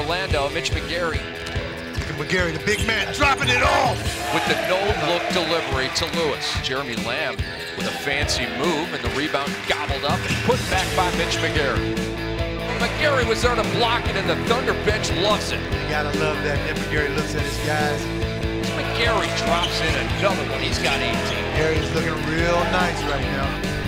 Orlando, Mitch McGary. Look the big man, dropping it off. With the no-look delivery to Lewis. Jeremy Lamb with a fancy move and the rebound gobbled up and put back by Mitch McGary. McGary was there to block it and the Thunder bench loves it. You gotta love that. Then McGary looks at his guys. McGary drops in another one. He's got 18. McGary's looking real nice right now.